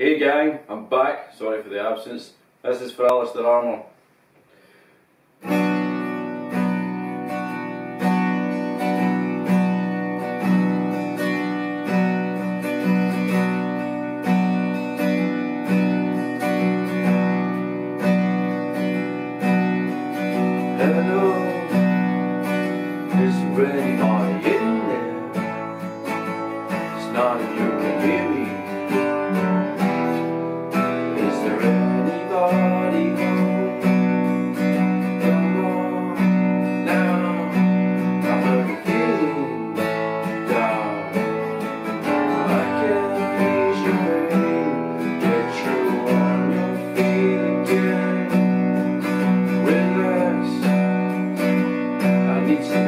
Hey gang, I'm back. Sorry for the absence. This is for Alistair Arnold. needs